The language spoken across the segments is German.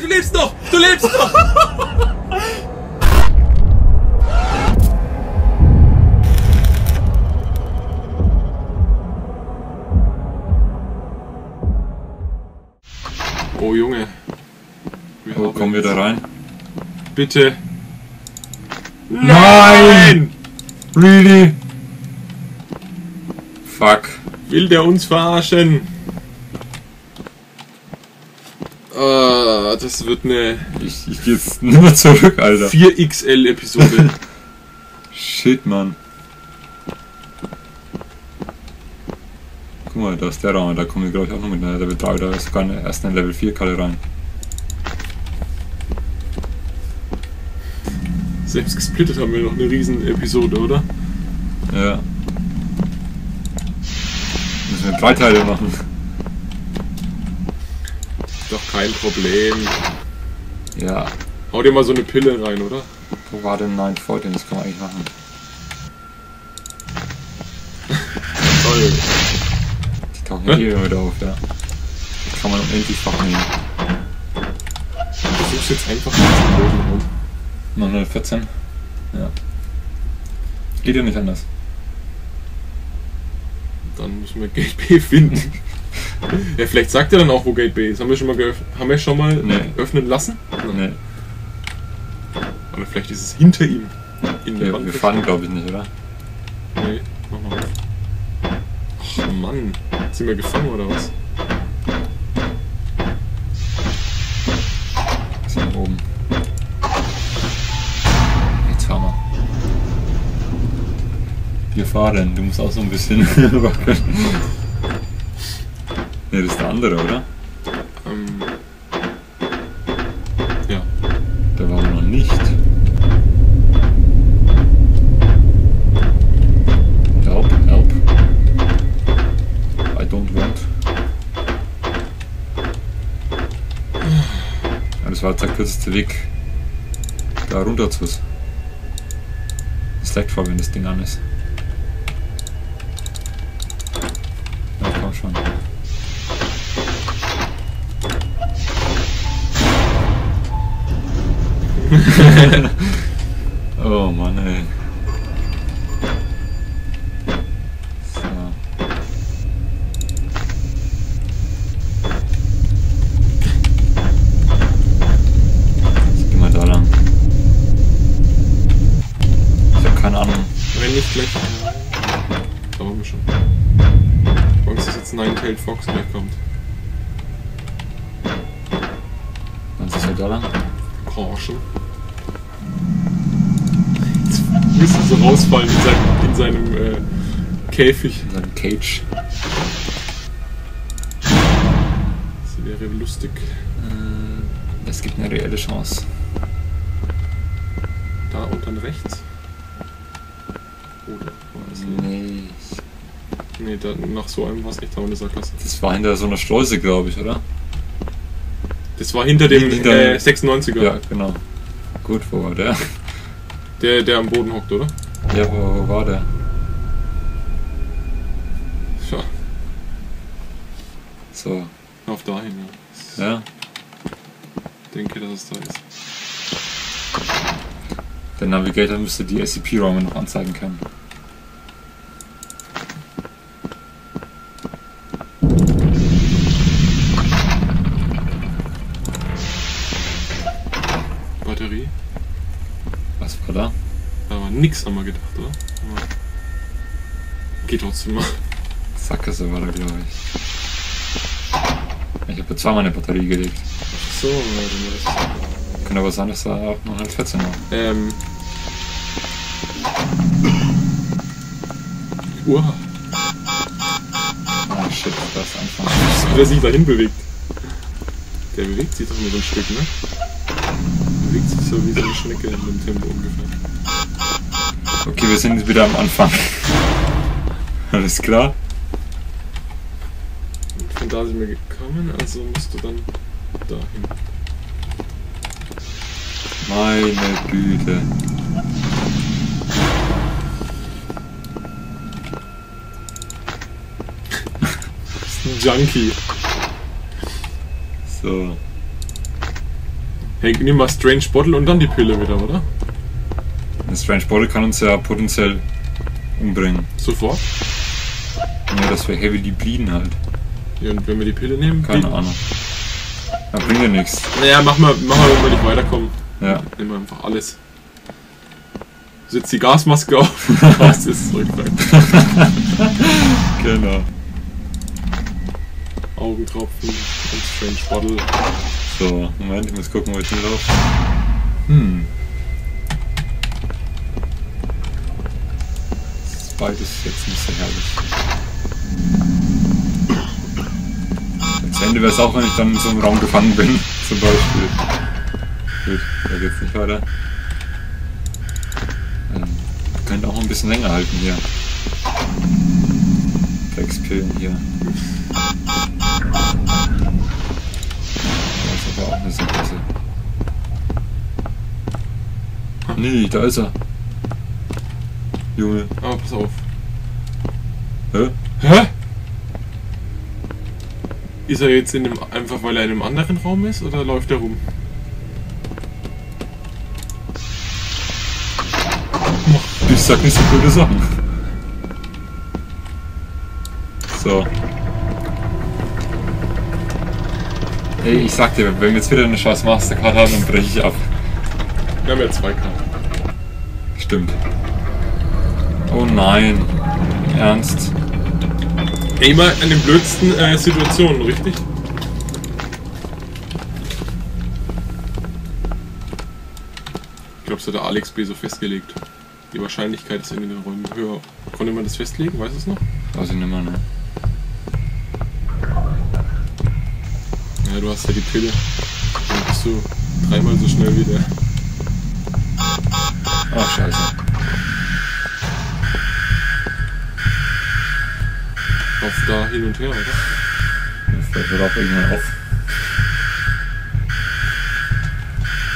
du lebst noch! Du lebst noch! Oh Junge. Wir Wo haben kommen wir da rein? Bitte. Nein! Really? Fuck. Will der uns verarschen? Ah, das wird eine Ich, ich geh jetzt nur zurück, Alter. 4XL-Episode. Shit, Mann. Guck mal, da ist der Raum, da kommen wir glaube ich auch noch mit einer Level 3 oder sogar eine, erst eine Level 4 Kalle rein. Selbst gesplittet haben wir noch eine riesen Episode, oder? Ja. Müssen wir drei Teile machen. Doch kein Problem. Ja. Hau dir mal so eine Pille rein, oder? Wo war denn 9 Volt denn? Das kann man eigentlich machen. Toll. Die tauchen hier wieder auf, ja. Die kann man unendlich nehmen. Du suchst jetzt einfach den Boden rum. 914. Ja. Geht ja nicht anders. Dann müssen wir B finden. ja, vielleicht sagt er dann auch, wo Gate B ist. Haben wir schon mal, haben wir schon mal Nee. öffnen lassen? Nee. Oder vielleicht ist es hinter ihm. In der Wir, Wand. wir fahren glaube ich nicht, oder? Nee, mach mal. Ach Mann, sind wir gefangen oder was? Sind wir oben. Jetzt fahren wir. Wir fahren, du musst auch so ein bisschen wackeln. Ne, das ist der andere, oder? Ähm, ja. Da waren wir noch nicht. Help, help. I don't want. Ja, das war jetzt der kürzeste Weg, da runter zu. Das leckt vor, wenn das Ding an ist. oh Mann, ey. So. Jetzt gehen wir da lang. Ich hab keine Ahnung. Wenn nicht gleich. Da waren wir schon. Angst, dass jetzt Nine-Tailed Fox gleich kommt. Wann ist da lang? Caution. Müsste so rausfallen in seinem, in seinem äh, Käfig. In seinem Cage. Das wäre lustig. Äh, Es gibt eine reelle Chance. Da und dann rechts. Oder? War? Nee. Nee, da, nach so einem war es echt auch eine Sackgasse. Das war hinter so einer Schleuse, glaube ich, oder? Das war hinter dem Hinter- äh, 96er. Ja, genau. Gut, wo war der? Der, der am Boden hockt, oder? Ja, wo, wo war der? Ja, So, auf dahin, ja. ja. Ich denke, dass es da ist. Der Navigator müsste die SCP-Räume noch anzeigen können. Nix, haben wir gedacht, oder? Geht trotzdem mal. Sackgasse war da, glaube ich. Ich habe zweimal eine Batterie gelegt. So, warte Könnte aber sein, dass da auch noch eine 14 war. Ähm. Uah, Ah, shit, das ist Anfang. wie der sich dahin bewegt. Der bewegt sich doch nur so ein Stück, ne? Bewegt sich so wie so eine Schnecke in dem Tempo ungefähr. Okay, wir sind jetzt wieder am Anfang. Alles klar? Von da sind wir gekommen, also musst du dann dahin. Meine Güte. Ist ein Junkie. So. Hey, nimm mal Strange Bottle und dann die Pille wieder, oder? Eine Strange Bottle kann uns ja potenziell umbringen. Sofort? Ja, dass wir heavily bleeden halt. Ja, und wenn wir die Pille nehmen? Keine die, Ahnung. Da bringt ja nichts. Naja, mach mal, mach mal, wenn wir nicht weiterkommen. Ja. Nehmen wir einfach alles. Setz die Gasmaske auf. Was ist zurückbleibt. Genau. Augentropfen und Strange Bottle. So, Moment, ich muss gucken, wo ich hinlaufe. Hm. Beides jetzt nicht so herrlich. Ende wäre es auch, wenn ich dann in so einem Raum gefangen bin, zum Beispiel. Gut, da geht's nicht weiter. Ähm, könnte auch ein bisschen länger halten hier. Dreckspillen hier. Das ist aber auch eine Sackgasse. Nee, da ist er. Junge. Aber pass auf. Hä? Hä? Ist er jetzt in dem, einfach weil er in einem anderen Raum ist oder läuft er rum? Ich sag nicht so gute Sachen. So. Ey, ich sag dir, wenn wir jetzt wieder eine scheiß Mastercard haben, dann breche ich ab. Wir haben ja zwei Karten. Stimmt. Oh nein. Ernst. Immer an den blödsten äh, Situationen, richtig? Ich glaube, es hat der Alex B. so festgelegt. Die Wahrscheinlichkeit ist in den Räumen höher. Konnte man das festlegen? Weiß es noch? Weiß ich nicht mehr, ne? Ja, du hast ja die Pille. Dann bist du dreimal so schnell wie der. Ach, scheiße. Lauf da hin und her, oder? Das hört auch irgendwann auf.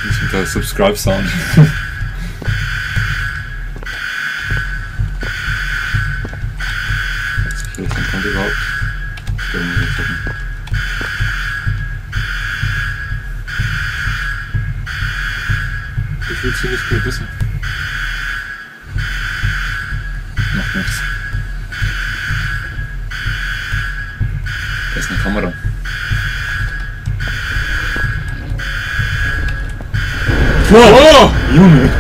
Nicht mit der Subscribe-Sound. Da ist eine Kamera. Oh! Junge!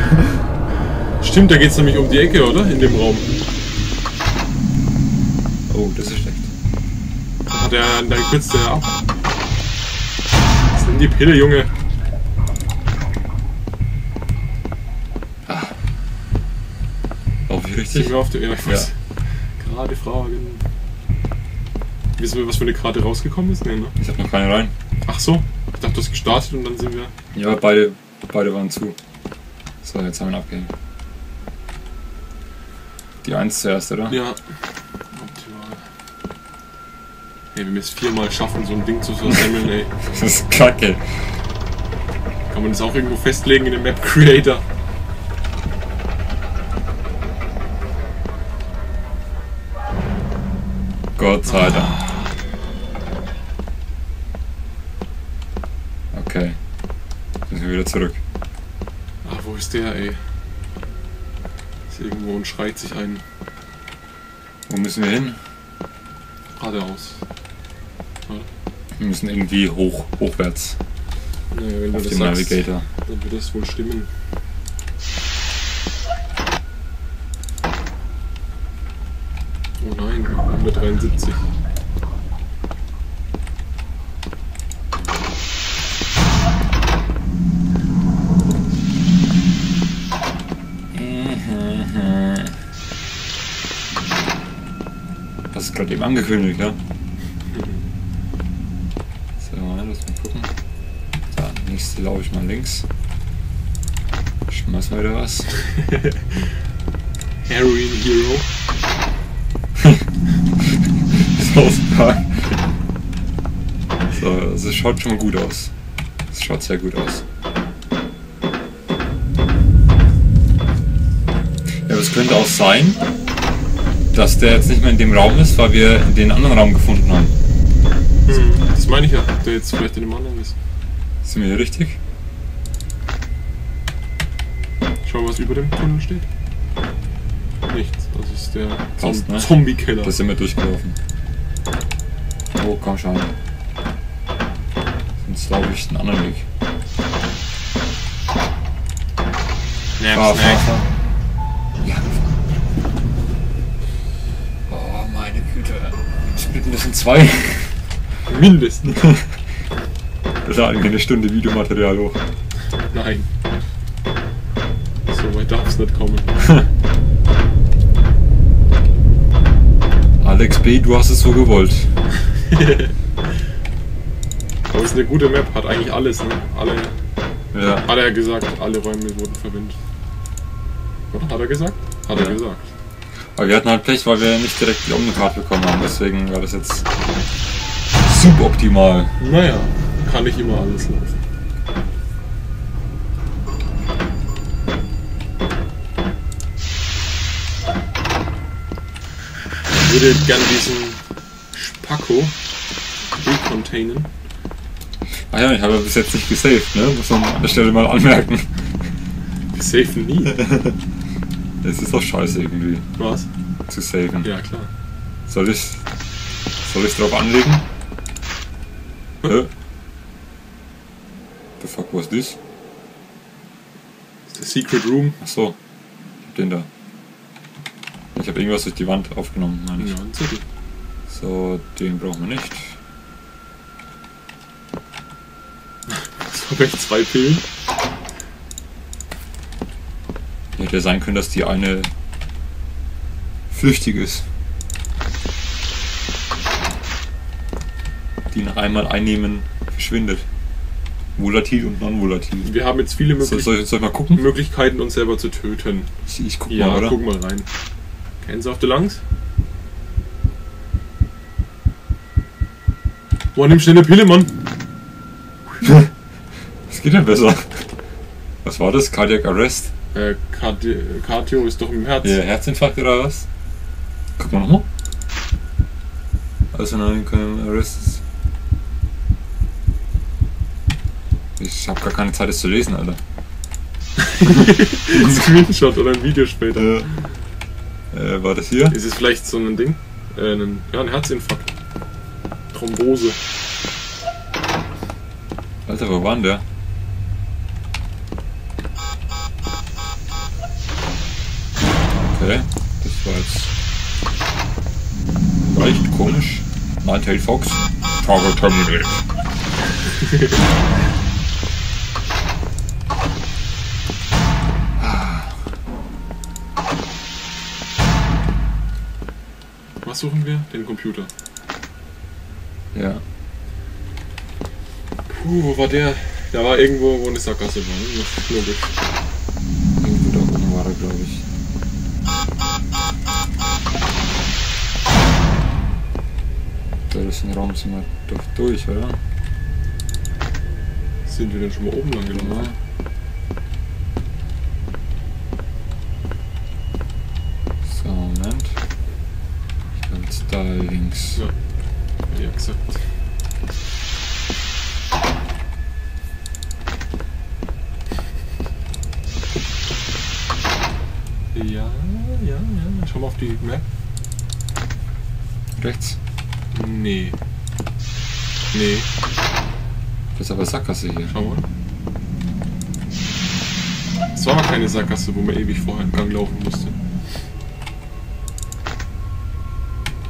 Stimmt, da geht's nämlich um die Ecke, oder? In dem Raum. Oh, das ist schlecht. Da hat er, dann kürzt er ab. Was ist denn die Pille, Junge? Ich Sind richtig? wir auf der. Ja, ich. Gerade Fragen. Wissen wir, was für eine Karte rausgekommen ist? Nee, ne? Ich hab noch keine rein. Ach so. Ich dachte, du hast gestartet und dann sind wir. Ja, beide, beide waren zu. So, jetzt haben wir ihn abgehängt. Die 1 zuerst, oder? Ja. Optimal. Ey, wir es viermal schaffen, so ein Ding zu versemmeln, ey. Das ist kacke. Kann man das auch irgendwo festlegen in dem Map Creator? Gott sei Dank. Okay. Müssen wir wieder zurück. Ah, wo ist der, ey? Ist irgendwo und schreit sich ein. Wo müssen wir hin? Geradeaus. Wir müssen irgendwie hoch, hochwärts Naja, wenn du auf das den sagst, Navigator. dann wird das wohl stimmen. Oh nein, 173. angekündigt, ja? So, lass mal gucken. So, nächste laufe ich mal links. Schmeiß mal wieder was. Heroin Hero. South Park. So, es schaut schon mal gut aus. Es schaut sehr gut aus. Ja, aber es könnte auch sein, dass der jetzt nicht mehr in dem Raum ist, weil wir den anderen Raum gefunden haben. Hm, das meine ich ja, ob der jetzt vielleicht in dem anderen ist. Sind wir hier richtig? Schau was über dem Tunnel steht. Nichts. Das ist der Passt, ne? Zombie-Keller. Da sind wir durchgelaufen. Oh, komm schon. Sonst glaube ich einen anderen Weg. Snap, Fahr, fahr, snap. fahr. Ja, In zwei. Mindestens. Das laden wir eine Stunde Videomaterial hoch. Nein. So weit darf es nicht kommen. Alex B., du hast es so gewollt. Aber es ist eine gute Map, hat eigentlich alles, ne? Alle, Ja. hat er gesagt, alle Räume wurden verwendet. Oder hat er gesagt? Hat Ja. er gesagt. Aber wir hatten halt Pech, weil wir nicht direkt die Omnicard bekommen haben. Deswegen war das jetzt suboptimal. Naja, kann nicht immer alles laufen. Ich würde gern diesen Spacko recontainen. Ah ja, ich habe bis jetzt nicht gesaved, ne? Muss man an der Stelle mal anmerken. Wir safen nie. Es ist doch scheiße irgendwie Was? zu saven. Ja, klar. Soll ich soll ich drauf anlegen? Hä? The fuck was this? Der Secret Room. Ach so. Ich hab den da. Ich habe irgendwas durch die Wand aufgenommen, meine ich. Ja, ein Zettel. So, den brauchen wir nicht. So, habe ich zwei Pillen. Hätte ja sein können, dass die eine flüchtig ist. Die nach einmal einnehmen verschwindet. Volatil und non-volatil. Wir haben jetzt viele So, Möglich soll, ich- soll ich? Möglichkeiten, uns selber zu töten. Ich, ich guck Ja, mal, oder? guck mal rein. Du auf der Langs? Boah, nimm schnell eine Pille, Mann. Was geht denn besser? Was war das? Cardiac Arrest? Äh, Cardi Cardio ist doch im Herz. Ja, Herzinfarkt oder was? Guck mal nochmal. Also nein, kein Arrest. Ich habe gar keine Zeit, das zu lesen, Alter. ein Screenshot oder ein Video später. Äh, äh, war das hier? Ist es vielleicht so ein Ding? Äh, ein, ja, ein Herzinfarkt. Thrombose. Alter, wo war denn der? Okay, das war jetzt leicht komisch. Ninetail Fox. Target terminated. Was suchen wir? Den Computer. Ja. Puh, wo war der? Der war irgendwo, wo eine Sackgasse war. Ne? Logisch. Irgendwo da oben war er, glaube ich. Ein Raum sind wir doch durch, oder? Sind wir denn schon mal oben lang gelaufen? So, Moment. Jetzt da links. Ja. Ja, gesagt. Ja, ja, ja. Schau mal auf die Map. Rechts. Nee. Nee, Das ist aber Sackgasse hier. schau mal. Es war aber keine Sackgasse, wo man ewig vorher im Gang laufen musste.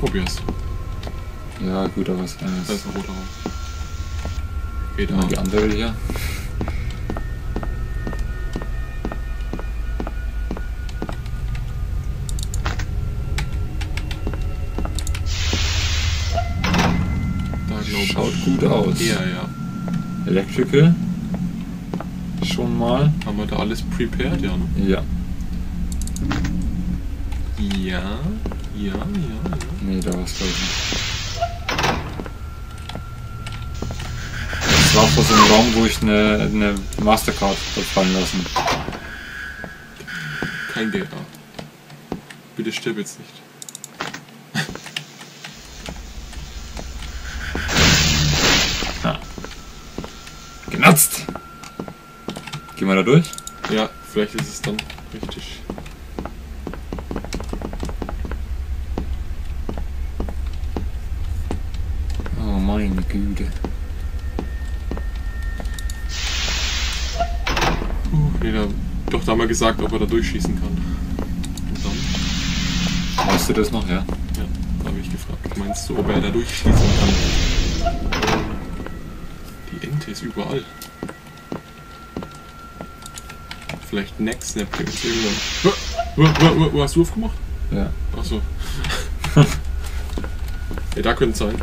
Probier's. Ja, gut, aber was Da ist ist ein roter Raum. Geht die auch. andere hier? Da glaub ich. Schaut gut aus. Ja, ja. Electrical. Schon mal. Haben wir da alles prepared, ja, ne? Ja. Ja, ja, ja, ja. Nee, da war es glaube ich nicht. Das war vor so einem Raum, wo ich eine, eine Mastercard hab fallen lassen. Kein Geld da. Bitte stirb jetzt nicht. Gehen wir da durch? Ja, Vielleicht ist es dann richtig. Oh meine Güte. Uh, nee, da, doch da mal gesagt, ob er da durchschießen kann. Und dann, Weißt du das noch, ja? ja, habe ich gefragt. Meinst du, ob er da durchschießen kann? Die Ente ist überall. Vielleicht Next Snap gibt irgendwann. Hast du aufgemacht? Ja. Achso. ja, da könnte es sein.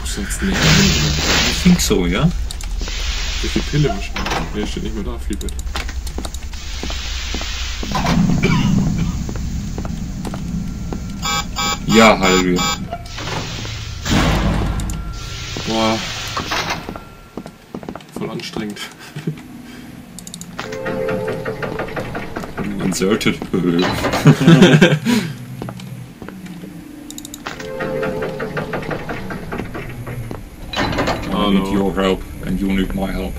Muss hin, oder? Ich think so, ja? Wie viel Pille wahrscheinlich? Ne, steht nicht mehr da, Fleetbit. Ja, Halleluja. Inserted. I need your help and you need my help.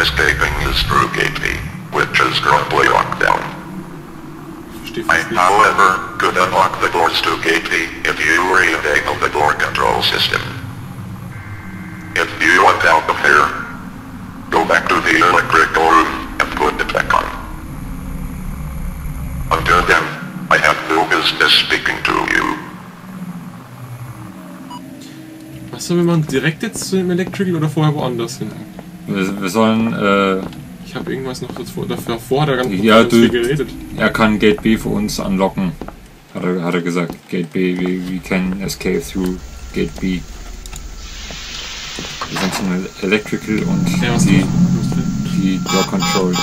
Escaping is through Gate B, which is currently locked down. I, however, could unlock the doors to Gate B if you re-enable the door control system. If you want out of here, go back to the electrical room and put it back on. Until then, I have no business speaking to you. Was sollen wir machen? Direkt jetzt zu dem Electrical oder vorher woanders hin? Wir, wir sollen, äh, Ich habe irgendwas noch davor, davor er ganz, Ja, du- geredet. er kann Gate B für uns unlocken. Hat er, hat er gesagt. Gate B, we, we can escape through Gate B. Wir sind zum Electrical und Ja, die, die Door Control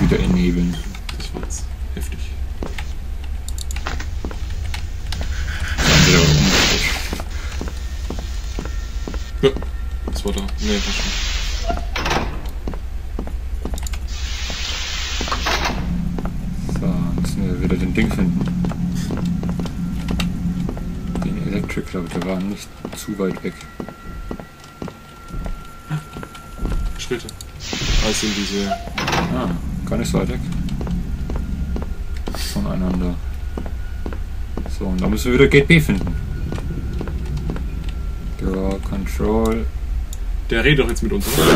wieder enablen. Das war da. Nee, war schon. So, müssen wir wieder den Ding finden. Den Electrical, aber der war nicht zu weit weg. Schritte. Als in diese. Ah, gar nicht so weit weg. Voneinander. So, und da müssen wir wieder Gate B finden. Door Control. Der redet doch jetzt mit uns, oder?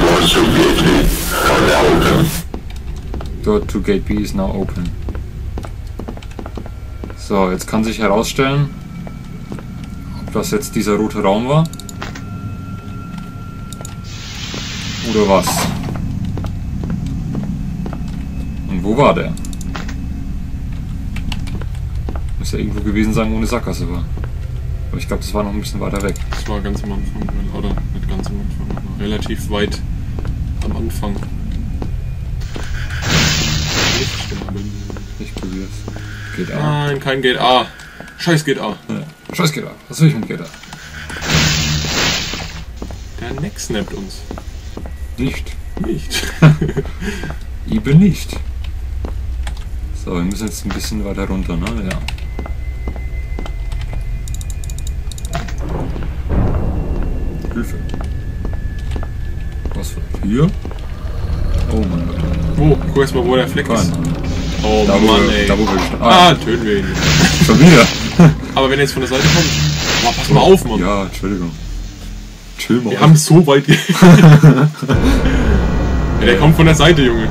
Door to Gate B is now open. So, jetzt kann sich herausstellen, ob das jetzt dieser rote Raum war. Oder was. Und wo war der? Muss ja irgendwo gewesen sein, wo eine Sackgasse war. Aber ich glaube, das war noch ein bisschen weiter weg. Das war ganz am Anfang, oder nicht ganz am Anfang, relativ weit am Anfang. Ich probier's. Geht A. Nein, kein Gate A. Scheiß Gate A. Ja. Scheiß geht A. Was will ich mit Geht A? Der Neck snappt uns. Nicht. Nicht. Eben nicht. So, wir müssen jetzt ein bisschen weiter runter, ne? Ja. Hier? Oh mein Gott. Wo? Guck erst mal, wo der Fleck ist. Kein. Oh Da, Mann, wir- ey. da, ah, Ah. töten wir ihn. Schon wieder? Aber wenn er jetzt von der Seite kommt. Boah, pass mal auf, Mann. Ja, Entschuldigung. Chill mal. Wir haben so weit. ja, der kommt von der Seite, Junge.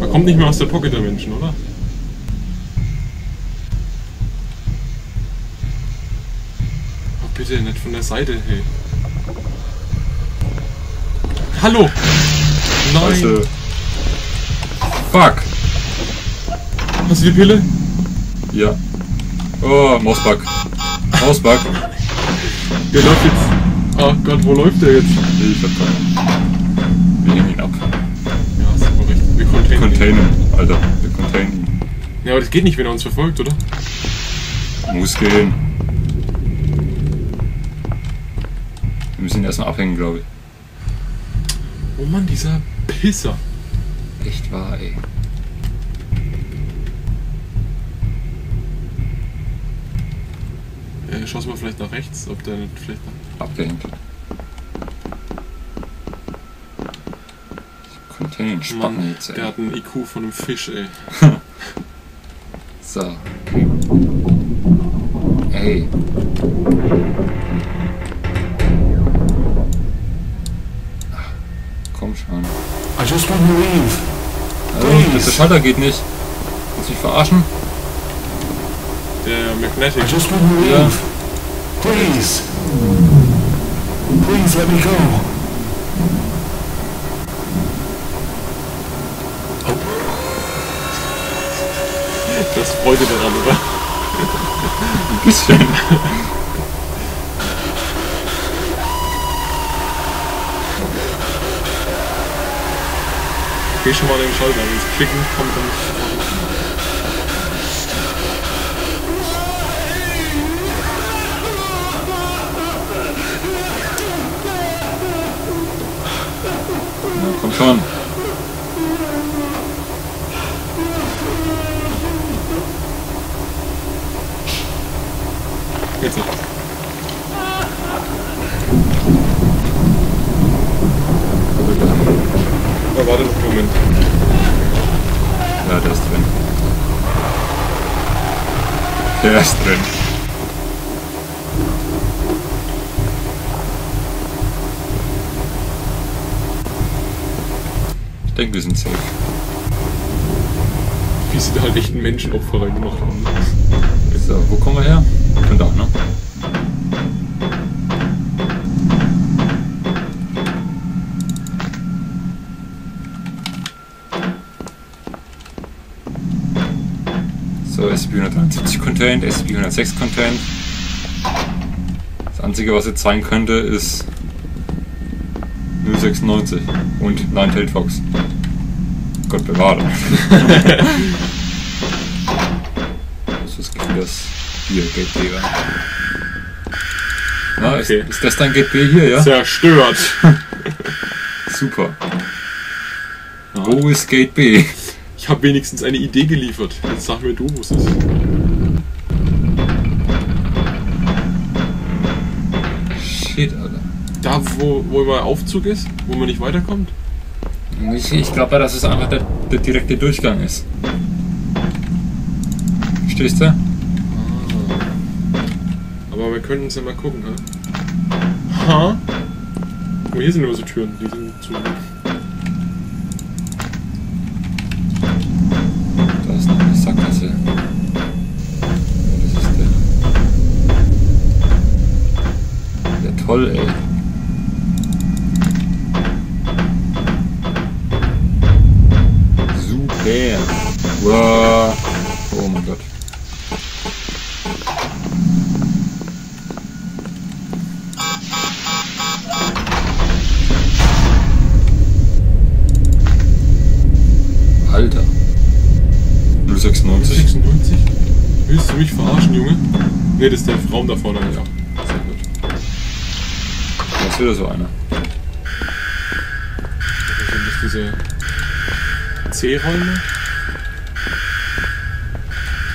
Man kommt nicht mehr aus der Pocket der Menschen, oder? Oh, bitte, nicht von der Seite, hey. Hallo! Nein! Scheiße. Fuck. Hast du die Pille? Ja. Oh, Mausbug. Mausbug. Der läuft jetzt. Oh Gott, wo läuft der jetzt? Ich hab keine Ahnung. Wir hängen ihn ab. Ja, hast du recht. Wir containen. ihn. Containen, Alter. Wir containen ihn. Ja, aber das geht nicht, wenn er uns verfolgt, oder? Muss gehen. Wir müssen ihn erstmal abhängen, glaube ich. Oh Mann, dieser Pisser. Echt wahr, ey. Äh, schaust mal vielleicht nach rechts, ob der nicht vielleicht nach. Abgehängt. Contain, Spacken Mann, jetzt, der ey. hat einen IQ von einem Fisch, ey. So. Ey. Just want to leave. Also, der Schalter geht nicht. Du mich verarschen? Der Magnetic. I just want to leave. Ja. Please. Please let me go. Das Freude daran, oder? Ein bisschen. Geh schon mal den Schalter, wenn es klicken kommt dann komm schon. Denke, wir sind safe. Wie sie da halt echt einen Menschenopfer reingemacht haben. So, wo kommen wir her? Von da, ne? So, SCP-173 contained, SCP-106 contained. Das einzige, was jetzt sein könnte, ist 096 und Nine-Tailed Fox. Gott bewahre. Das ist das hier Gate B war. Na, ist, Okay. ist das dein Gate hier, ja? Zerstört! Super. Wo ist Gate B? Ich habe wenigstens eine Idee geliefert. Jetzt sag mir du, wo es ist. Shit, Alter. Da, wo, wo immer Aufzug ist, wo man nicht weiterkommt? Ich, ich glaube, dass es einfach der, der direkte Durchgang ist. Verstehst du? Aber wir können uns ja mal gucken, ha? Ha? Oh, hier sind immer so Türen, die sind zu. Ne, das ist der Raum da vorne, ja. Sehr gut. Das ist wieder so einer. Das sind das diese C-Räume?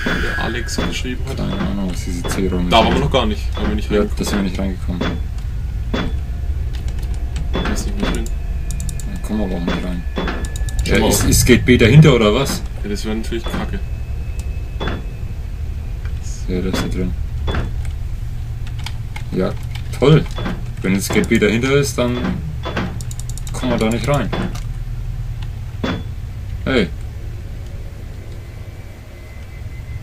Der Alex geschrieben hat. Keine Ahnung, was diese C-Räume Da waren wir noch gar nicht. Da nicht Ja, da sind wir nicht reingekommen. Da ist nicht mehr drin. Da kommen wir aber auch nicht rein. Ja, ist, ist Gate B dahinter oder was? Ja, das wäre natürlich kacke. Ja, da ist er drin. Ja, toll. Wenn Gate B dahinter ist, dann kommen wir da nicht rein. Hey.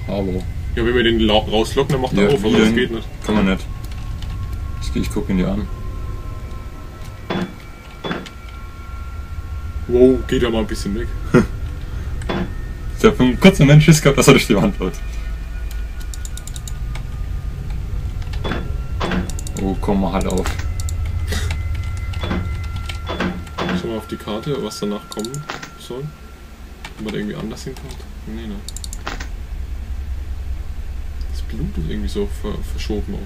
Hallo. Ja, wenn wir den rauslocken, dann macht er Ja, auf, aber das geht nicht. Kann man nicht. Ich, ich gucke ihn dir an. Wow, geht ja mal ein bisschen weg. Ich habe einen kurzen Moment Schiss gehabt, dass er durch die Wand läuft. Kommen wir halt auf? Schau mal auf die Karte, was danach kommen soll. Ob man da irgendwie anders hinkommt. Nee, ne. Das Blut ist irgendwie so ver verschoben auch.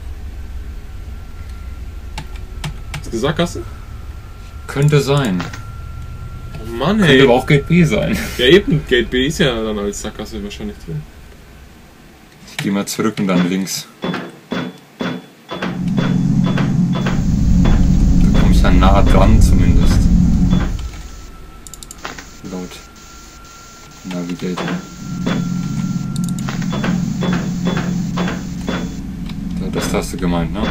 Ist eine Sackgasse? Könnte sein. Oh Mann, Könnte ey. aber auch Gate B sein. Ja eben, Gate B ist ja dann als Sackgasse wahrscheinlich drin. Ich gehe mal zurück und dann links. Nah dran zumindest. Laut Navigator. Da, das hast du gemeint, ne?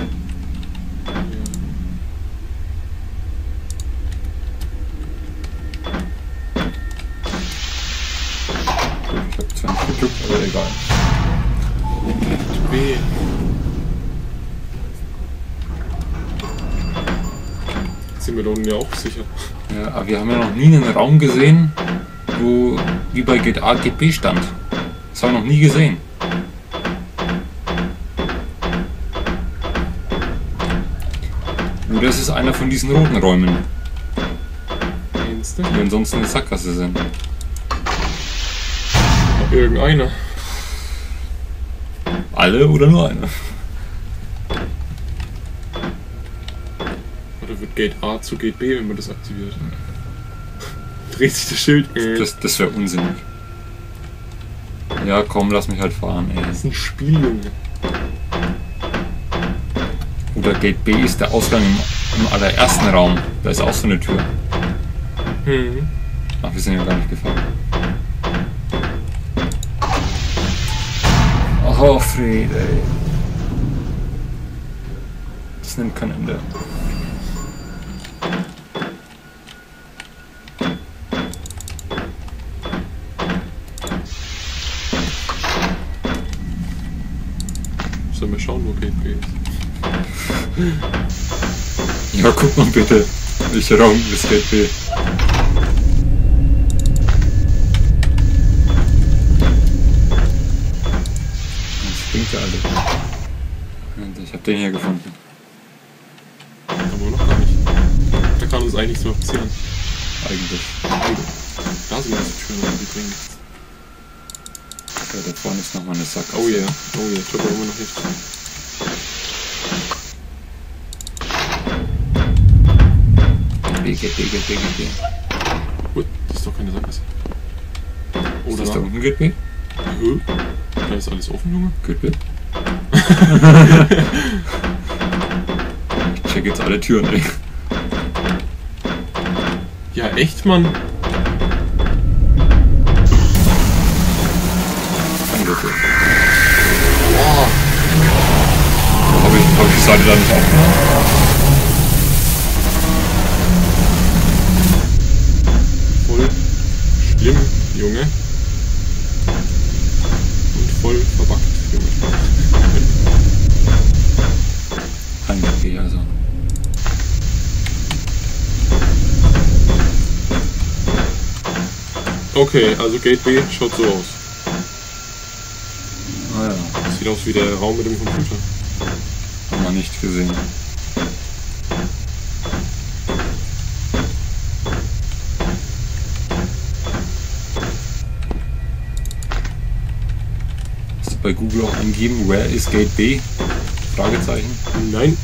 Ich hab zwar nicht geglückt, aber egal. B. Sind wir da unten ja auch sicher. Ja, aber wir haben ja noch nie einen Raum gesehen, wo wie bei Gate A Gate B stand. Das haben wir noch nie gesehen. Oder es ist einer von diesen roten Räumen, Meinst du? die ansonsten eine Sackgasse sind. Irgendeiner. Alle oder nur einer? Oder wird Gate A zu Gate B, wenn man das aktiviert? Dreht sich das Schild. Äh, das Das, das wäre unsinnig. Ja, komm, lass mich halt fahren, ey. ist ein Spiel, Junge. Oder Gate B ist der Ausgang im, im allerersten Raum. Da ist auch so eine Tür. Hm. Ach, wir sind ja gar nicht gefahren. Oh, Fred, ey. Das nimmt kein Ende. Schauen, wo Gate B ist? Ja, guck mal bitte. Welcher Raum ist Gate B? Das bringt ja alle. Ich hab den hier gefunden. Aber noch gar nicht. Da kann uns eigentlich nichts mehr passieren. Eigentlich. Da sind diese Türen, die bringen nichts. Ja, da vorne ist nochmal eine Sackgasse. Oh yeah, oh yeah, ich glaube immer noch nicht. Gate B, Gate B. Gut, das ist doch keine Sackgasse. Ist Oder das da unten Gate B? Hä? Da ist alles offen, Junge. Gate B? ich check jetzt alle Türen, ey. Ja, echt, Mann? Boah. Hab ich, hab ich die Seite da nicht aufgemacht? Schlimm, Junge. Und voll verbackt, Junge. B, also. Okay, also Gate B schaut so aus. Ah ja, Sieht aus wie der Raum mit dem Computer. haben wir nicht gesehen. Bei Google auch eingeben, where is Gate B? Fragezeichen. Nein,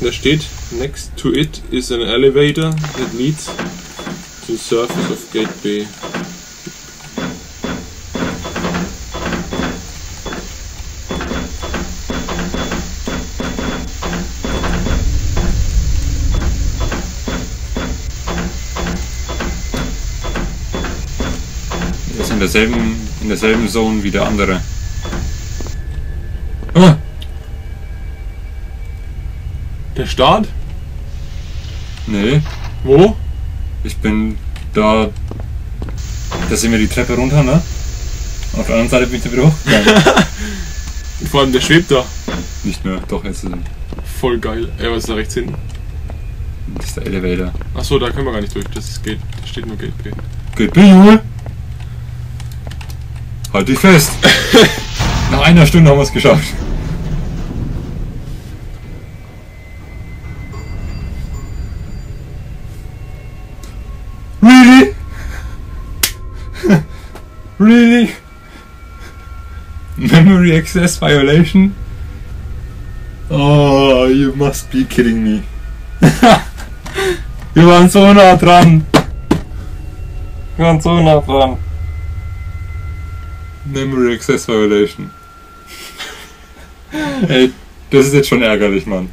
da steht, next to it is an elevator that leads to the surface of Gate B. Er derselben, in derselben Zone wie der andere. Der Start? nee, Wo? ich bin da. Da sind wir die Treppe runter, ne? Auf der anderen Seite bin ich wieder hochgegangen. Vor allem der schwebt da. Nicht mehr, doch, jetzt ist er. Voll geil. Ey, was ist da rechts hinten? Das ist der Elevator. Achso, da können wir gar nicht durch. Das ist Gate, da steht nur Gate B. Geht B, Junge! Halt dich fest! Nach einer Stunde haben wir es geschafft. Memory access violation? Oh, you must be kidding me. Wir waren so nah dran. Wir waren so nah dran. Memory access violation. Ey, das ist jetzt schon ärgerlich, Mann.